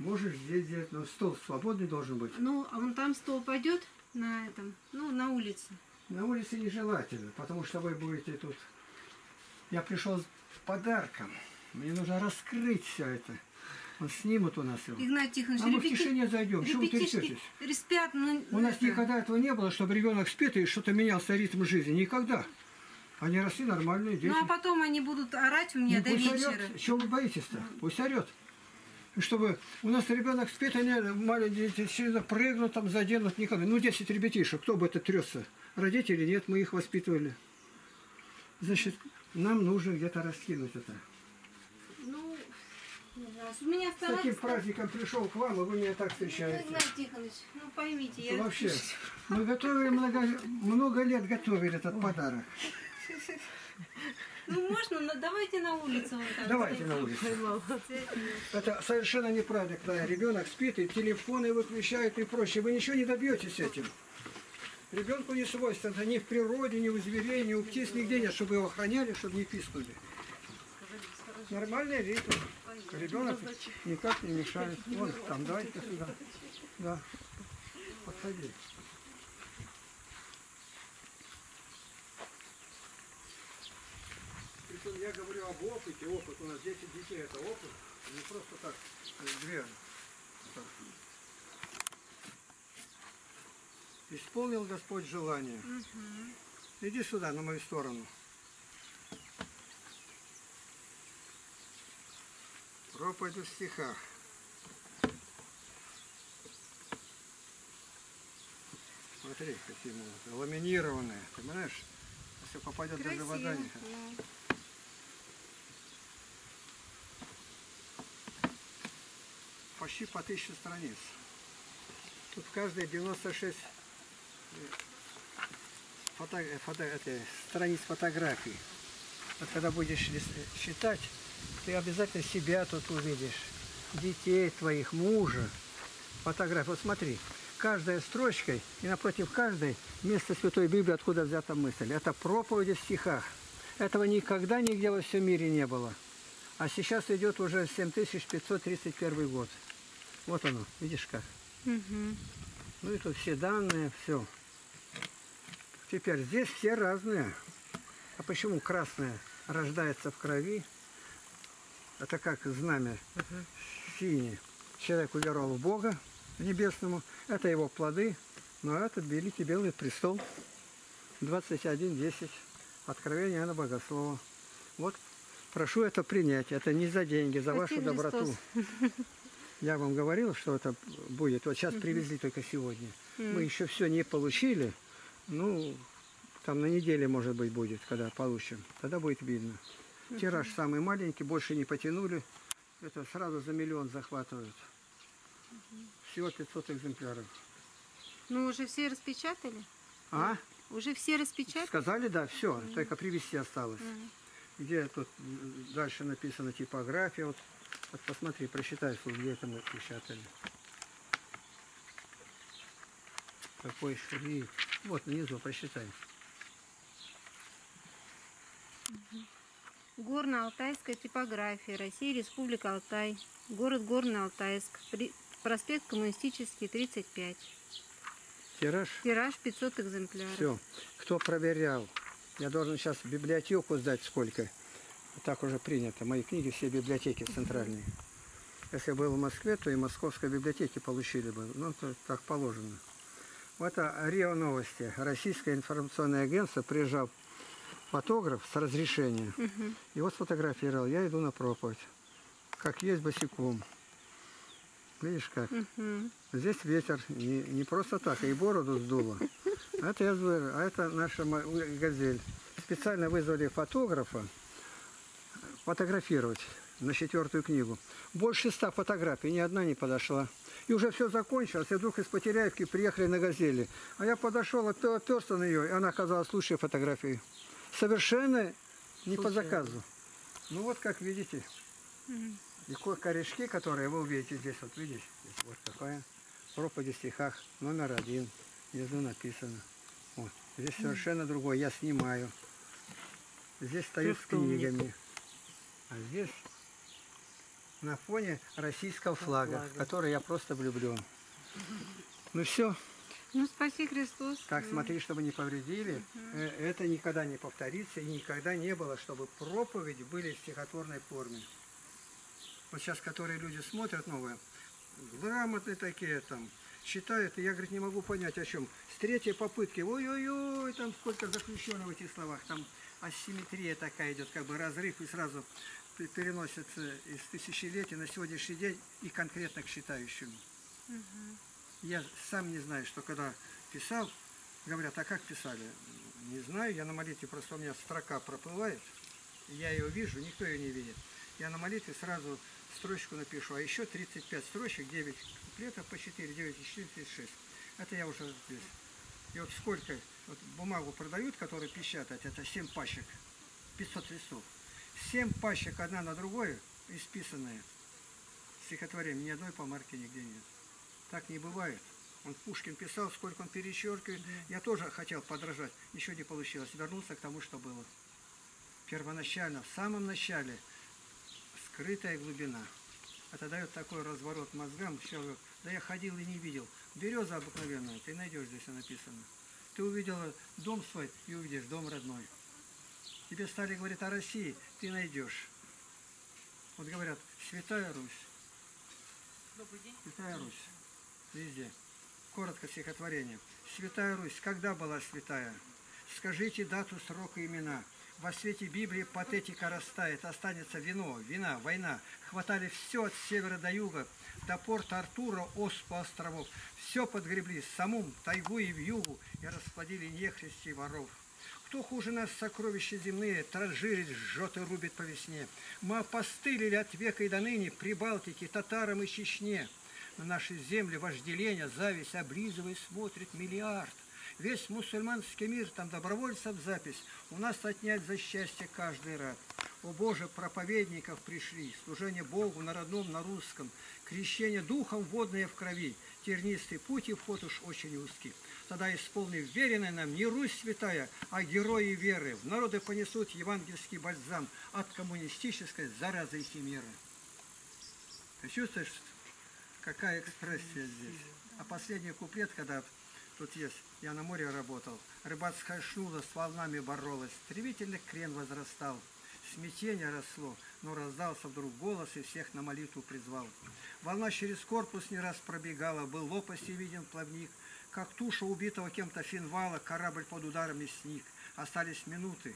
Можешь здесь сделать, но стол свободный должен быть. Ну, а вон там стол пойдет на этом, ну, на улице. На улице нежелательно, потому что вы будете тут... Я пришел с подарком. Мне нужно раскрыть все это. Он снимут у нас его. Игнат Тихонович, А мы в репети- тишине зайдем. Чего вы трясетесь? спят, ну, У нас это, никогда этого не было, чтобы ребенок спит и что-то менялся ритм жизни. Никогда. Они росли нормальные дети. Ну, а потом они будут орать у меня Ну, до вечера. орет. Чего вы боитесь-то? Пусть орет. Чтобы у нас ребенок спит, они маленькие дети сильно прыгнут, там заденут никогда. Ну, 10 ребятишек, кто бы это трется? Родители нет, мы их воспитывали. Значит, нам нужно где-то раскинуть это. Ну, у меня С таким праздником пришел к вам, и вы меня так встречаете. Игнат Тихонович, ну поймите, я... Вообще, мы готовили много, много лет готовили этот подарок. Ну можно, но давайте на улицу. вот так. Давайте на улицу. Это совершенно неправильно, когда ребенок спит и телефоны выключают и прочее. Вы ничего не добьетесь этим. Ребенку не свойственно ни в природе, ни у зверей, ни у птиц, нигде нет, чтобы его охраняли, чтобы не пискнули. Нормальный ритм. Ребенок никак не мешает. Вон там, давайте сюда. Да. Подходи. Я говорю об опыте. Опыт у нас 10 детей это опыт. Не просто так. э, Две. Так. Исполнил Господь желание. Иди сюда, на мою сторону. Проповедь в стихах. Смотри, какие мы ламинированные. Ты понимаешь? Если попадет даже Красиво. вода. не- да. Почти по тысяче страниц. Тут в каждой 96 э, фото, э, фото- это, страниц фотографий. Вот когда будешь э, читать, ты обязательно себя тут увидишь, детей твоих, мужа, фотографии. Вот смотри, каждая строчкой и напротив каждой место Святой Библии, откуда взята мысль. Это проповеди в стихах. Этого никогда нигде во всем мире не было. А сейчас идет уже 7531 год. Вот оно, видишь как. Мгм. Ну и тут все данные, все. Теперь здесь все разные. А почему красное рождается в крови? Это как знамя синее. Человек уверовал в Бога небесному. Это его плоды. Но это великий белый престол. 21.10. Откровение Иоанна Богослова. Вот прошу это принять. Это не за деньги, за вашу Спасибо, доброту. Христос. Я вам говорил, что это будет. Вот сейчас привезли только сегодня. Мы еще все не получили. Ну, там на неделе, может быть, будет, когда получим. Тогда будет видно. Тираж самый маленький, больше не потянули. Это сразу за миллион захватывают. Всего 500 экземпляров. Ну, уже все распечатали? А? Уже все распечатали? Сказали, да, все, только привезти осталось. Где тут дальше написано типография. Вот, вот посмотри, прочитай, что где это мы печатали. Какой шрифт. Вот внизу прочитай. Горно-Алтайская типография. Россия, Республика Алтай. Город Горно-Алтайск. Проспект Коммунистический, 35. Тираж. Тираж 500 экземпляров. Все. Кто проверял? Я должен сейчас в библиотеку сдать сколько. Так уже принято. Мои книги все библиотеки центральные. Если был в Москве, то и московской библиотеки получили бы. Ну, то так положено. Вот это РИО Новости. Российское информационное агентство приезжал фотограф с разрешения. И вот сфотографировал. Я иду на проповедь. Как есть босиком. Видишь как? Мгм. Здесь ветер не, не просто так, а и бороду сдуло. А это я а это наша газель. Специально вызвали фотографа фотографировать на четвертую книгу. Больше ста фотографий, ни одна не подошла. И уже все закончилось, и вдруг из Потеряевки приехали на газели. А я подошел, опер- оперся на нее, и она оказалась лучшей фотографией. Совершенно не по заказу. Ну вот как видите. И ко- корешки, которые вы увидите здесь, вот здесь вот такая проповедь в стихах номер один. Внизу написано. Вот. Здесь совершенно другой. Я снимаю. Здесь стою с книгами. А здесь на фоне российского флага, флага. который я просто влюблен. Ну все, Ну, спаси Христос. так смотри, чтобы не повредили. Э, Это никогда не повторится и никогда не было, чтобы проповеди были в стихотворной форме. Вот сейчас, которые люди смотрят новые, грамотные такие там, читают, и я, говорит, не могу понять о чем. С третьей попытки, ой-ой-ой, там сколько заключено в этих словах, там асимметрия такая идет, как бы разрыв, и сразу пе- переносится из тысячелетия на сегодняшний день и конкретно к читающему. Я сам не знаю, что когда писал, говорят, а как писали? Не знаю, я на молитве просто у меня строка проплывает, я ее вижу, никто ее не видит. Я на молитве сразу строчку напишу, а еще 35 строчек, 9 куплетов по 4, 9 и 4, 36. Это я уже здесь. И вот сколько, вот бумагу продают, которую печатать, это 7 пачек, 500 листов. 7 пачек одна на другой, исписанные. Стихотворение, ни одной помарки нигде нет. Так не бывает. Он Пушкин писал, сколько он перечеркивает. Я тоже хотел подражать, ничего не получилось. Вернулся к тому, что было. Первоначально, в самом начале, скрытая глубина. Это дает такой разворот мозгам. Человек, да я ходил и не видел. Береза обыкновенная, ты найдешь здесь написано. Ты увидела дом свой и увидишь дом родной. Тебе стали говорить о России, ты найдешь. Вот говорят, Святая Русь. Святая Русь. Везде. Коротко стихотворение. Святая Русь, когда была святая? Скажите дату, срок и имена. Во свете Библии патетика растает, останется вино, вина, война. Хватали все от севера до юга, до порта Артура, Оспу островов. Все подгребли, самум, тайгу и вьюгу, и расплодили нехристи и воров. Кто хуже нас сокровища земные, транжирит, жжет и рубит по весне. Мы опостылили от века и до ныне Прибалтике, татарам и Чечне. На наши земли вожделение, зависть облизывая смотрит миллиард. Весь мусульманский мир, там добровольцев запись, у нас отнять за счастье каждый рад. О Боже, проповедников пришли, служение Богу на родном, на русском, крещение духом водное в крови, тернистый путь и вход уж очень узкий. Тогда исполнив веренное нам не Русь святая, а герои веры, в народы понесут евангельский бальзам от коммунистической заразы и химеры. Ты чувствуешь, какая экспрессия здесь? А последний куплет, когда тут есть, я на море работал, рыбацкая шнура с волнами боролась, тревительный крен возрастал, смятение росло, но раздался вдруг голос и всех на молитву призвал. Волна через корпус не раз пробегала, был лопасти виден плавник, как туша убитого кем-то финвала, корабль под ударами сник. Остались минуты,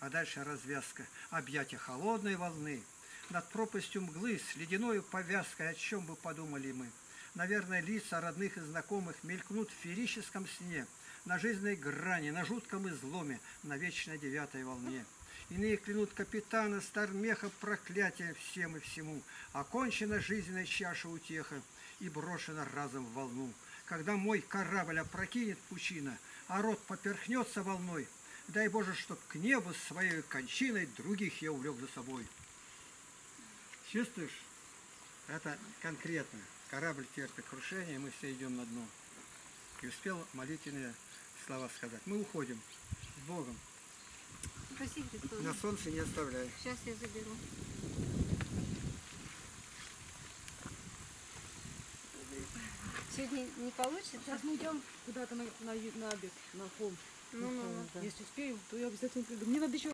а дальше развязка, объятия холодной волны. Над пропастью мглы с ледяной повязкой, о чем бы подумали мы. Наверное, лица родных и знакомых мелькнут в феерическом сне, на жизненной грани, на жутком изломе, на вечной девятой волне. Иные клянут капитана Стармеха проклятие всем и всему. Окончена жизненная чаша утеха и брошена разом в волну. Когда мой корабль опрокинет пучина, а рот поперхнется волной, дай Боже, чтоб к небу своей кончиной других я увлек за собой. Чувствуешь? Это конкретно. Корабль терпит крушение, мы все идем на дно. И успел молитвенные слова сказать. Мы уходим с Богом. Спаси Христос. На солнце не оставляй. Сейчас я заберу. Сегодня не получится? Сейчас мы идем куда-то на, на, на обед, на холм. Ну, ну, ну. Если успеем, то я обязательно приду. Мне надо еще